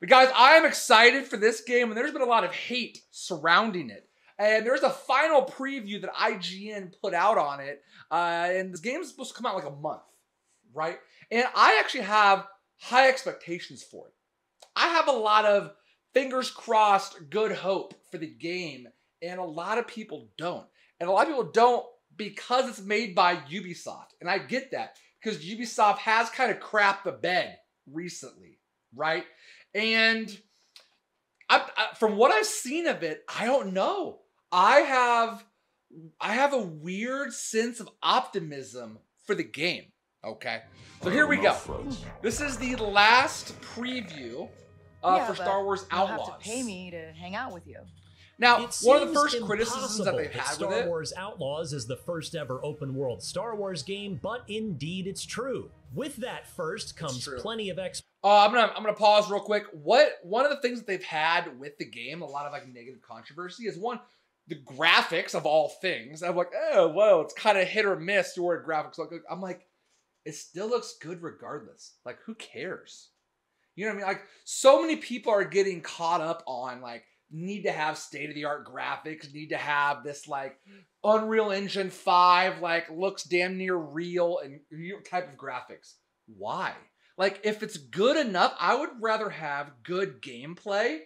But guys, I am excited for this game, and there's been a lot of hate surrounding it. And there's a final preview that IGN put out on it, uh, and this game is supposed to come out like a month, right? And I actually have high expectations for it. I have a lot of fingers crossed, good hope for the game, and a lot of people don't. And a lot of people don't because it's made by Ubisoft. And I get that because Ubisoft has kind of crapped the bed recently, right? And I, I, from what I've seen of it, I don't know. I have I have a weird sense of optimism for the game. Okay, so here we go. This is the last preview uh, yeah, for Star Wars you'll Outlaws. have to pay me to hang out with you. Now, It one of the first criticisms that they've had Star with it. Wars Outlaws is the first ever open world Star Wars game, but indeed it's true. With that first comes plenty of ex Uh, I'm gonna I'm gonna pause real quick. What one of the things that they've had with the game, a lot of like negative controversy, is one the graphics of all things. I'm like, oh well, it's kind of hit or miss word graphics. Look, I'm like, it still looks good regardless. Like, who cares? You know what I mean? Like, so many people are getting caught up on like need to have state of the art graphics, need to have this like Unreal Engine 5 like looks damn near real and type of graphics. Why? Like if it's good enough, I would rather have good gameplay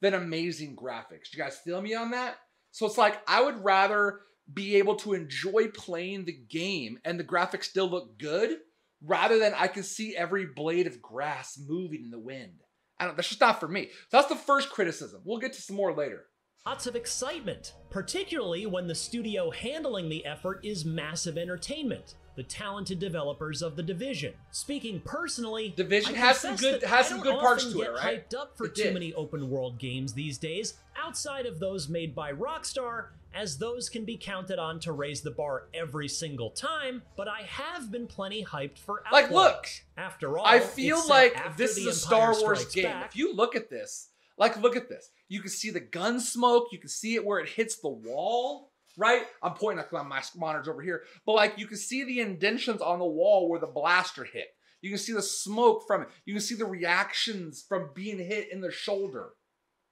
than amazing graphics. You guys feel me on that? So it's like I would rather be able to enjoy playing the game and the graphics still look good rather than I can see every blade of grass moving in the wind. I don't that's just not for me. So that's the first criticism. We'll get to some more later. Lots of excitement, particularly when the studio handling the effort is massive entertainment. The talented developers of the Division. Speaking personally, Division has some good- has some good parts to it, right? Hyped up for It too did. many open world games these days, outside of those made by Rockstar, as those can be counted on to raise the bar every single time. But I have been plenty hyped for Outlaws. Like, look, After all, I feel like this is a Star Wars game. Back. If you look at this, like look at this. You can see the gun smoke, you can see it where it hits the wall, right? I'm pointing at my monitors over here. But like you can see the indentions on the wall where the blaster hit. You can see the smoke from it. You can see the reactions from being hit in the shoulder,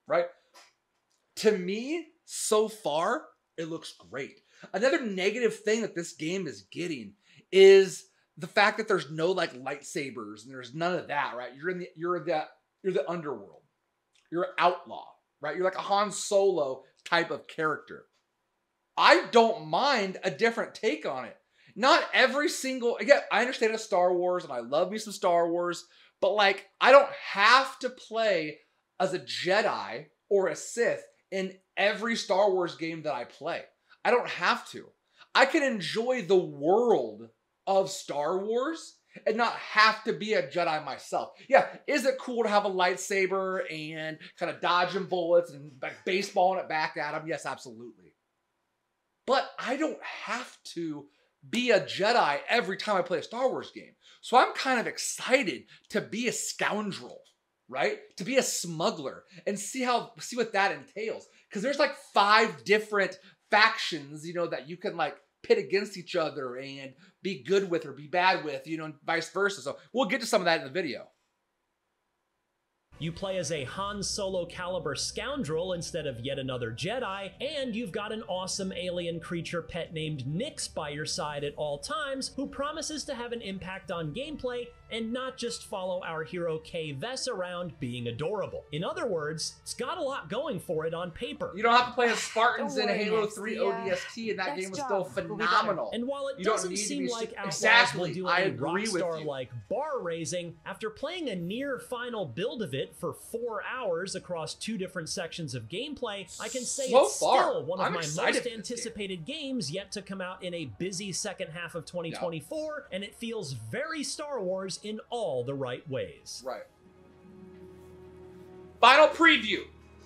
right? To me, so far, it looks great. Another negative thing that this game is getting is the fact that there's no like lightsabers and there's none of that, right? You're in the you're the you're the underworld. You're an outlaw, right? You're like a Han Solo type of character. I don't mind a different take on it. Not every single again, I understand it's Star Wars and I love me some Star Wars, but like I don't have to play as a Jedi or a Sith in every Star Wars game that I play. I don't have to. I can enjoy the world of Star Wars and not have to be a Jedi myself. Yeah, is it cool to have a lightsaber and kind of dodging bullets and like baseballing it back at them? Yes, absolutely. But I don't have to be a Jedi every time I play a Star Wars game. So I'm kind of excited to be a scoundrel, right? To be a smuggler and see how see what that entails. Because there's like five different factions, you know, that you can like pit against each other and be good with or be bad with, you know, and vice versa. So we'll get to some of that in the video. You play as a Han Solo caliber scoundrel instead of yet another Jedi, and you've got an awesome alien creature pet named Nyx by your side at all times who promises to have an impact on gameplay and not just follow our hero Kay Vess around being adorable. In other words, it's got a lot going for it on paper. You don't have to play as Spartans in worry, Halo 3 the, uh, ODST, and that next game was job still will phenomenal. And while it You don't doesn't need to seem be like st- Outlaws Exactly, will do I any agree with you. Rockstar-like bar raising, after playing a near final build of it for four hours across two different sections of gameplay, I can say So it's far, still one of I'm my excited most for this game. anticipated games yet to come out in a busy second half of 2024, and it feels very Star Wars in all the right ways. Right. Final preview.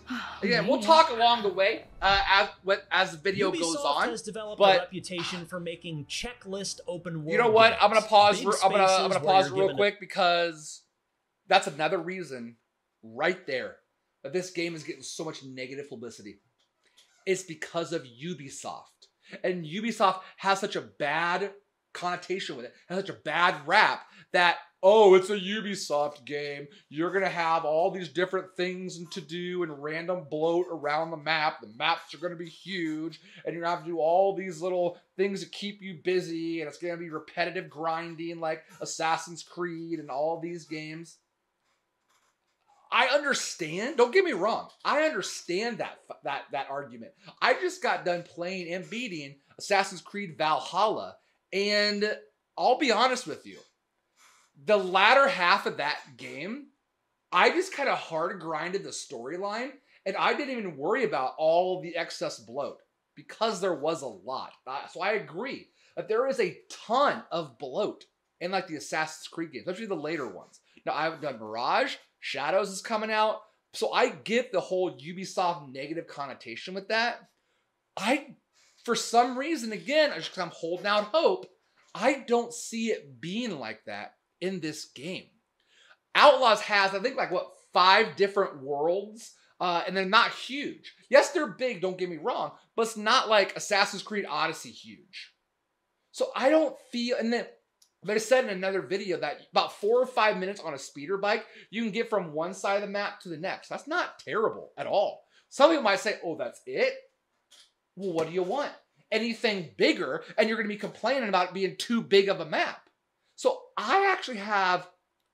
Again, we'll talk along the way uh, as what as the video Ubisoft goes on. has developed but- a reputation for making checklist open world. You know what? I'm gonna pause. Big For, I'm gonna I'm gonna pause real given a quick because that's another reason right there that this game is getting so much negative publicity. It's because of Ubisoft, and Ubisoft has such a bad connotation with it, has such a bad rap that oh, it's a Ubisoft game. You're gonna have all these different things to do and random bloat around the map. The maps are gonna be huge, and you're gonna have to do all these little things to keep you busy, and it's gonna be repetitive grinding like Assassin's Creed and all these games. I understand. Don't get me wrong. I understand that that that argument. I just got done playing and beating Assassin's Creed Valhalla, and I'll be honest with you. The latter half of that game, I just kind of hard grinded the storyline, and I didn't even worry about all the excess bloat because there was a lot. So I agree that there is a ton of bloat in like the Assassin's Creed games, especially the later ones. Now I've done Mirage, Shadows is coming out. So I get the whole Ubisoft negative connotation with that. I, for some reason, again, just because I'm holding out hope, I don't see it being like that in this game. Outlaws has, I think, like what, five different worlds, uh, and they're not huge. Yes, they're big, don't get me wrong, but it's not like Assassin's Creed Odyssey huge. So I don't feel, and then they said in another video that about four or five minutes on a speeder bike, you can get from one side of the map to the next. That's not terrible at all. Some people might say, oh, that's it? Well, what do you want? Anything bigger, and you're going to be complaining about being too big of a map. So I actually have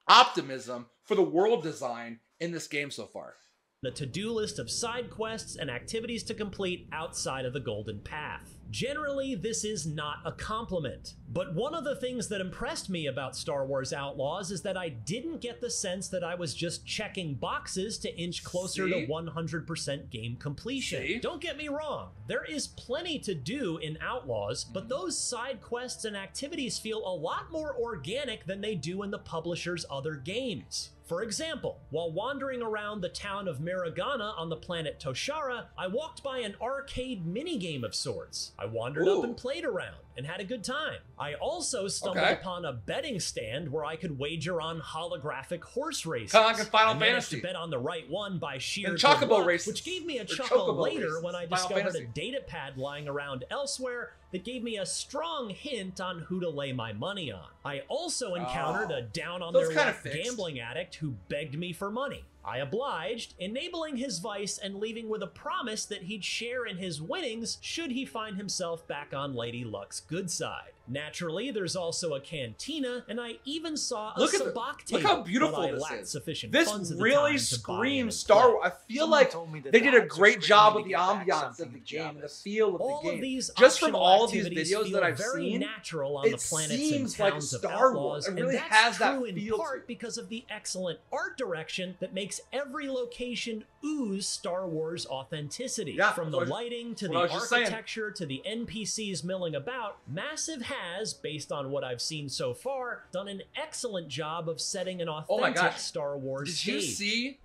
optimism for the world design in this game so far. The to do list of side quests and activities to complete outside of the Golden Path. Generally, this is not a compliment. But one of the things that impressed me about Star Wars Outlaws is that I didn't get the sense that I was just checking boxes to inch closer See? to 100% game completion. See? Don't get me wrong, there is plenty to do in Outlaws, but mm-hmm. those side quests and activities feel a lot more organic than they do in the publisher's other games. For example, while wandering around the town of Mirogana on the planet Toshara, I walked by an arcade minigame of sorts. I wandered up and played around and had a good time. I also stumbled Okay. upon a betting stand where I could wager on holographic horse races. Kinda like in Final I Fantasy. to bet on the right one by sheer And chocobo luck, races. which gave me a chuckle later races. when I discovered a data pad lying around elsewhere that gave me a strong hint on who to lay my money on. I also encountered Oh. a down on their luck gambling addict who begged me for money. I obliged, enabling his vice and leaving with a promise that he'd share in his winnings should he find himself back on Lady Luck's good side. Naturally, there's also a cantina, and I even saw a Look at the- sabacc look how beautiful but I this is. sufficient This funds at the really time to buy in screams Star. Wars. I feel Someone like told me that they did a great job with the ambiance of the game and the feel of All the game. of these Just from all of these activities videos that I've very seen, natural on it the planets seems and like towns of Star Wars. Outlaws, It and really that's has that true in feel to part because of the excellent art direction that makes every location ooze Star Wars authenticity. Yeah, From the so I was- lighting to the what I was just saying. architecture to the NPCs milling about, Massive has, based on what I've seen so far, done an excellent job of setting an Oh authentic my gosh. Star Wars Did stage. you see?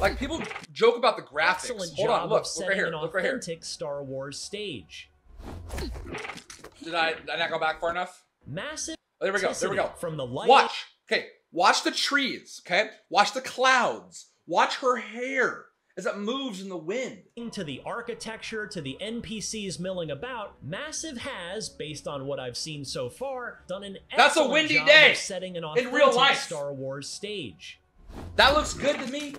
Like people joke about the graphics. Excellent Hold job on, look, of look setting right here, an look right here. authentic Star Wars stage. Did I, did I not go back far enough? Massive Oh, there we go. There we go. From the light Watch. Okay. Watch the trees. Okay. Watch the clouds. Watch her hair as it moves in the wind. to the architecture to the NPCs milling about, Massive has, based on what I've seen so far, done an That's a excellent windy job day setting an in real life. Star Wars stage. That looks good to me.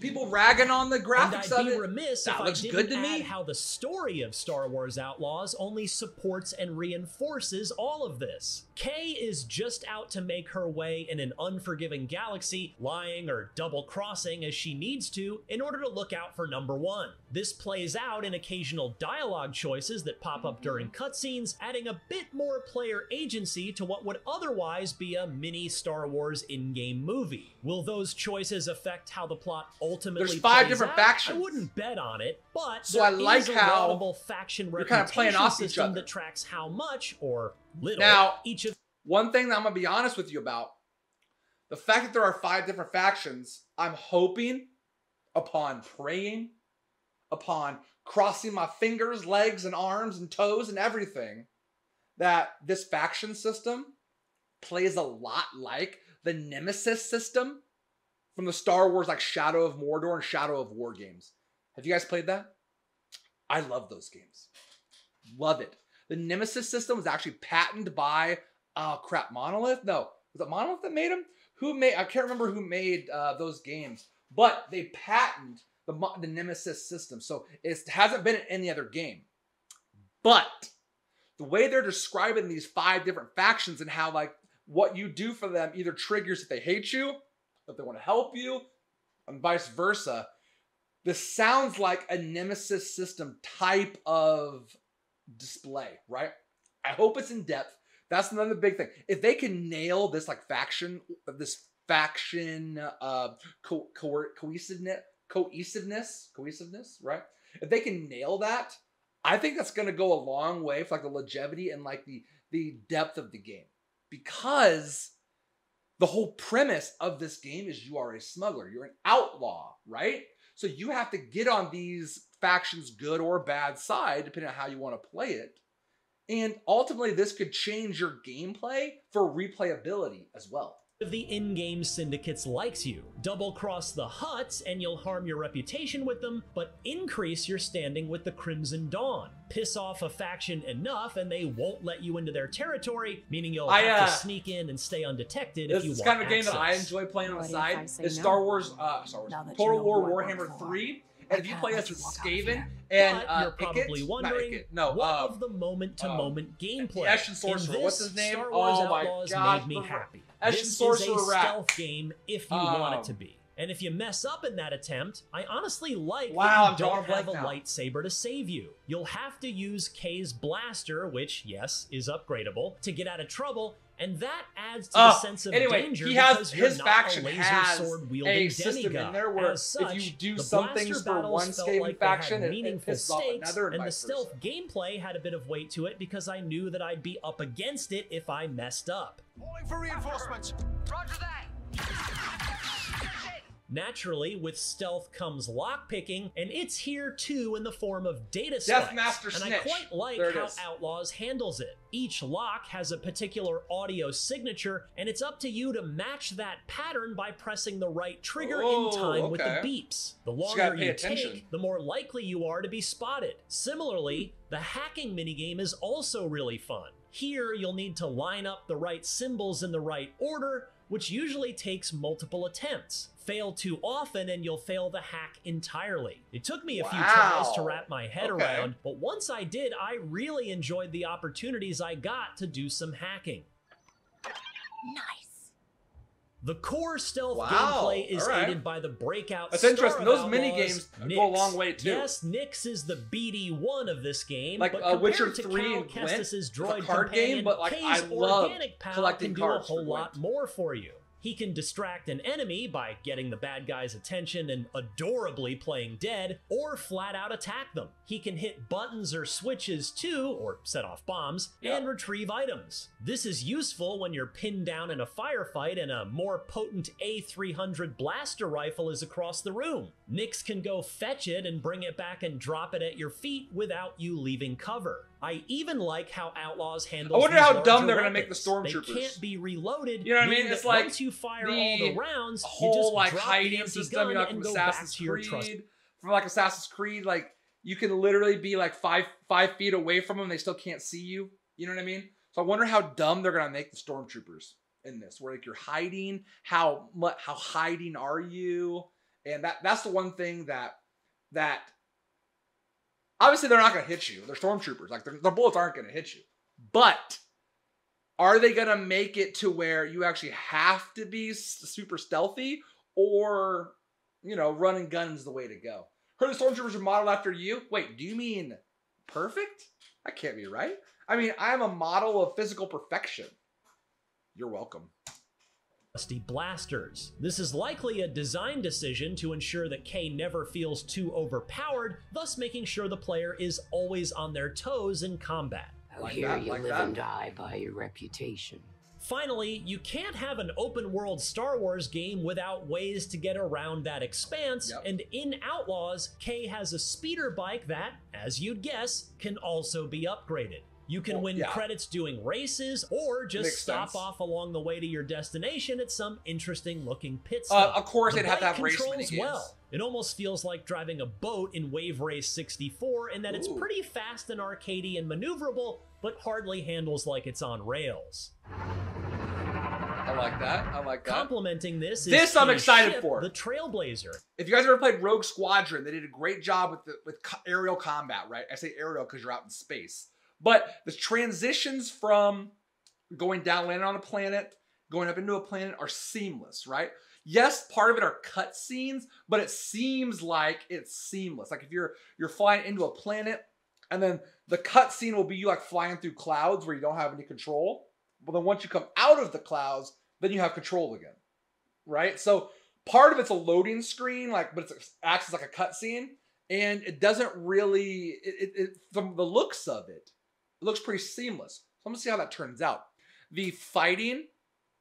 People ragging on the And graphics I'd of be it. remiss That if I looks didn't good to add me. how the story of Star Wars Outlaws only supports and reinforces all of this. Kay is just out to make her way in an unforgiving galaxy, lying or double crossing as she needs to in order to look out for number one. This plays out in occasional dialogue choices that pop up during mm-hmm. cutscenes, adding a bit more player agency to what would otherwise be a mini Star Wars in-game movie. Will those choices affect how the plot ultimately There's five different out? factions. I wouldn't bet on it, but So I like how faction you're kinda playing off each other. that tracks how much or little Now- each of One thing that I'm gonna be honest with you about the fact that there are five different factions, I'm hoping upon praying, upon crossing my fingers, legs, and arms and toes and everything, that this faction system plays a lot like the Nemesis system from the Star Wars like Shadow of Mordor and Shadow of War games. Have you guys played that? I love those games. Love it. The Nemesis system was actually patented by oh crap, Monolith? No. Was it Monolith that made them? who made I can't remember who made uh, those games, but they patented the the Nemesis system, so it hasn't been in any other game. But the way they're describing these five different factions and how like what you do for them either triggers if they hate you, if they want to help you, and vice versa. This sounds like a Nemesis system type of display, right? I hope it's in depth. That's another big thing. If they can nail this like faction, this faction uh co- co- cohesiveness, cohesiveness, cohesiveness, right? If they can nail that, I think that's going to go a long way for like the longevity and like the the depth of the game because the whole premise of this game is you are a smuggler, you're an outlaw, right? So you have to get on these factions' good or bad side, depending on how you want to play it. And ultimately, this could change your gameplay for replayability as well. Of the in-game syndicates likes you. Double cross the Hutts and you'll harm your reputation with them, but increase your standing with the Crimson Dawn. Piss off a faction enough and they won't let you into their territory, meaning you'll I, have uh, to sneak in and stay undetected This if you is want kind of a game that I enjoy playing on the What if I side. say Is no? Star Wars, uh, Star Wars, Now that you Total know War who I work Warhammer for, 3. And if you play let as you with walk out of Skaven and uh, you're Pickett, probably not wondering Pickett, no, what uh, of the moment-to-moment gameplay. the Ashen In Sorcerer, what's this, his name? Star Wars Oh my Outlaws God, made me happy. Ashen this is a Rat. stealth game if you want Um, it to be. And if you mess up in that attempt, I honestly like Wow, that you don't have a now. lightsaber to save you. You'll have to use Kay's blaster, which, yes, is upgradable, to get out of trouble, and that adds to the Uh, sense of anyway, danger he has because you're his not faction a laser has sword wielding a system demigod. in there where such, if you do the some things for one felt Skaven like they had faction, it- it meaningful pisses off stakes, another and and the vice stealth gameplay had a bit of weight to it because I knew that I'd be up against it if I messed up. Calling for reinforcements. Roger that. Naturally, with stealth comes lockpicking, and it's here too in the form of data. Deathmaster and I quite like how is. Outlaws handles it. Each lock has a particular audio signature, and it's up to you to match that pattern by pressing the right trigger Oh, in time with the beeps. The longer you attention. take, the more likely you are to be spotted. Similarly, the hacking minigame is also really fun. Here, you'll need to line up the right symbols in the right order, which usually takes multiple attempts. Fail too often and you'll fail the hack entirely. It took me a few tries to wrap my head Okay. around, but once I did, I really enjoyed the opportunities I got to do some hacking. Nice. The core stealth Wow, gameplay is right. aided by the breakout. That's interesting. Those Outlaws, mini-games go a long way, too. Yes, Nyx is the BD1 of this game, Like, but uh, Witcher to 3 Cal and Kestis's it's a droid card game, but, like, I love collecting can do a cards whole lot more for you. He can distract an enemy by getting the bad guy's attention and adorably playing dead, or flat out attack them. He can hit buttons or switches too, or set off bombs, Yeah. and retrieve items. This is useful when you're pinned down in a firefight and a more potent A300 blaster rifle is across the room. Nyx can go fetch it and bring it back and drop it at your feet without you leaving cover. I even like how Outlaws handle. I wonder how dumb they're gonna make the stormtroopers. They can't be reloaded. You know what I mean? It's like once you fire the all the rounds, you just like drop hiding system, you know, like from Assassin's to trust Creed. From like Assassin's Creed, like you can literally be like five five feet away from them, they still can't see you. You know what I mean? So I wonder how dumb they're gonna make the stormtroopers in this, where like you're hiding. How how hiding are you? And that that's the one thing that that obviously they're not gonna hit you. They're stormtroopers. Like their, their bullets aren't gonna hit you. But are they gonna make it to where you actually have to be super stealthy, or you know, running guns the way to go? Heard the stormtroopers are modeled after you. Wait, do you mean perfect? That can't be right. I mean, I'm a model of physical perfection. You're welcome. Rusty blasters. This is likely a design decision to ensure that Kay never feels too overpowered, thus making sure the player is always on their toes in combat. Out Like here, that, you like live that. and die by your reputation. Finally, you can't have an open world Star Wars game without ways to get around that expanse, Yep. and in Outlaws, Kay has a speeder bike that, as you'd guess, can also be upgraded. You can Well, win yeah. credits doing races, or just Makes stop sense. off along the way to your destination at some interesting looking pit Uh, stop. of course, The they'd have to have race minigames. well. It almost feels like driving a boat in Wave Race 64 in that it's pretty fast and arcadey and maneuverable, but hardly handles like it's on rails. I like that. I like that. Complementing this is This I'm excited ship, for. The Trailblazer. If you guys ever played Rogue Squadron, they did a great job with the, with aerial combat, right? I say aerial because you're out in space, but the transitions from going down, landing on a planet, going up into a planet are seamless, right? Yes, part of it are cut scenes, but it seems like it's seamless. Like if you're you're flying into a planet, and then the cut scene will be you like flying through clouds where you don't have any control. But then once you come out of the clouds, then you have control again, right? So part of it's a loading screen, like, but it acts as like a cutscene, and it doesn't really. It, it, it from the looks of it, it looks pretty seamless. So I'm gonna see how that turns out. The fighting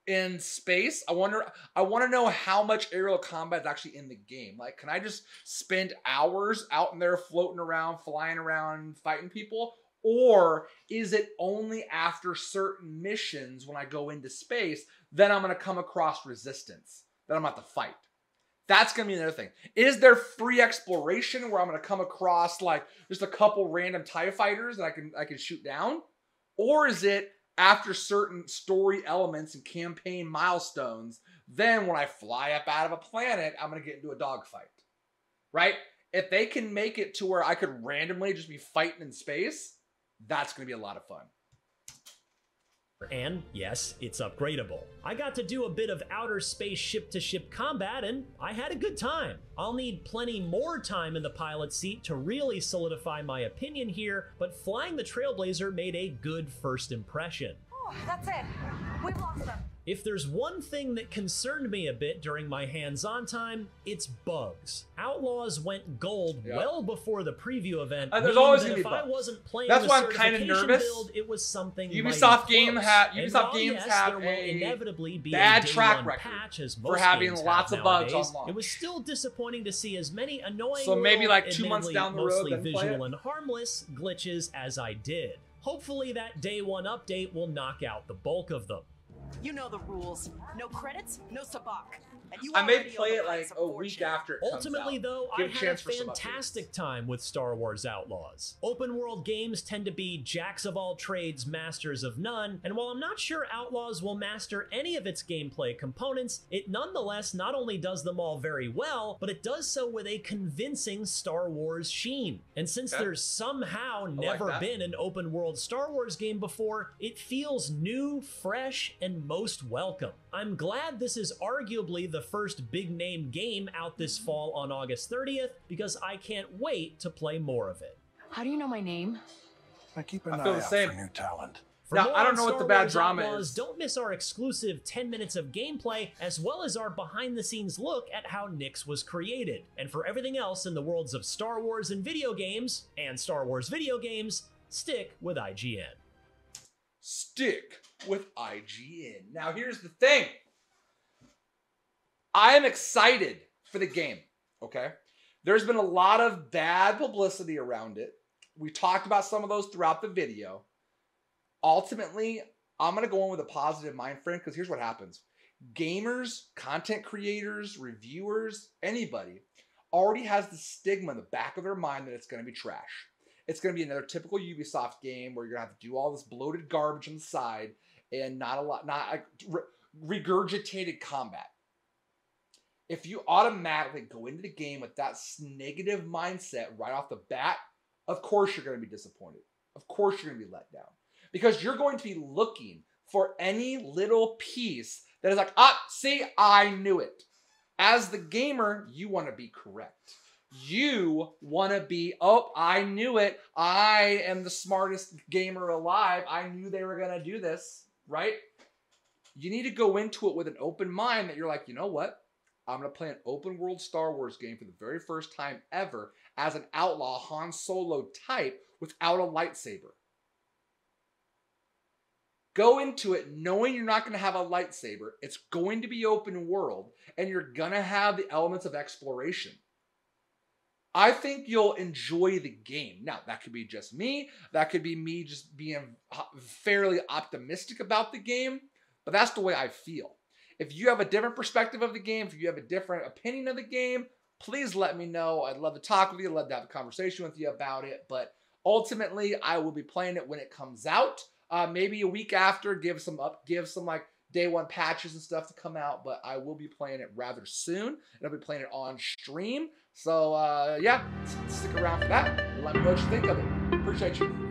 in space, I wonder. I want to know how much aerial combat is actually in the game. Like, can I just spend hours out in there floating around, flying around, fighting people? Or is it only after certain missions when I go into space, then I'm going to come across resistance that I'm going to fight? That's going to be another thing. Is there free exploration where I'm going to come across like just a couple random TIE fighters that I can I can shoot down? Or is it after certain story elements and campaign milestones, then when I fly up out of a planet, I'm going to get into a dogfight? Right? If they can make it to where I could randomly just be fighting in space, that's going to be a lot of fun. And yes, it's upgradable. I got to do a bit of outer space ship to ship combat and I had a good time. I'll need plenty more time in the pilot seat to really solidify my opinion here, but flying the Trailblazer made a good first impression. Oh, that's it. We've lost them. If there's one thing that concerned me a bit during my hands on time, it's bugs. Outlaws went gold Yeah. well before the preview event. Uh, there's always gonna if be I bugs. wasn't playing That's why I'm kinda certification nervous. build, it was something Ubisoft game ha- Ubisoft games yes, have a inevitably be bad a track record patch, as for having lots of bugs on launch. It was still disappointing to see as many annoying, So maybe, like, two months down the road, mostly visual and harmless glitches as I did. Hopefully, that day one update will knock out the bulk of them. You know the rules. No credits, no sabacc. And you I may already play it like of a week after it comes Ultimately, out. though, Give I a had chance a for some fantastic time with Star Wars Outlaws. Open world games tend to be jacks of all trades, masters of none, and while I'm not sure Outlaws will master any of its gameplay components, it nonetheless not only does them all very well, but it does so with a convincing Star Wars sheen. And since Okay. there's somehow never that. been an open world Star Wars game before, it feels new, fresh, and most welcome. I'm glad this is arguably the first big name game out this mm-hmm. fall on August 30th because I can't wait to play more of it. How do you know my name? I keep an I eye the out same. for new talent. For Now, I don't on know what the bad Wars drama Outlaws, is. Don't miss our exclusive 10 minutes of gameplay, as well as our behind the scenes look at how Nyx was created. And for everything else in the worlds of Star Wars and video games, and Star Wars video games, stick with IGN. stick with IGN. Now, here's the thing I am excited for the game, okay? There's been a lot of bad publicity around it. We talked about some of those throughout the video. Ultimately, I'm going to go in with a positive mind frame because here's what happens gamers, content creators, reviewers, anybody already has the stigma in the back of their mind that it's going to be trash. It's going to be another typical Ubisoft game where you're going to have to do all this bloated garbage on the side and not a lot, not like, regurgitated combat. If you automatically go into the game with that negative mindset right off the bat, of course you're going to be disappointed. Of course you're going to be let down because you're going to be looking for any little piece that is like, ah, see, I knew it. As the gamer, you want to be correct. You want to be, oh, I knew it. I am the smartest gamer alive. I knew they were going to do this, right? You need to go into it with an open mind that you're like, you know what? I'm going to play an open world Star Wars game for the very first time ever as an outlaw Han Solo type without a lightsaber. Go into it knowing you're not going to have a lightsaber. It's going to be open world and you're going to have the elements of exploration. I think you'll enjoy the game. Now, that could be just me. That could be me just being fairly optimistic about the game, but that's the way I feel. If you have a different perspective of the game, if you have a different opinion of the game, please let me know. I'd love to talk with you. I'd love to have a conversation with you about it. But ultimately, I will be playing it when it comes out. Uh, maybe a week after, give some up, give some like day one patches and stuff to come out, but I will be playing it rather soon. And I'll be playing it on stream. So uh, yeah, stick around for that. Let me know what you think of it. Appreciate you.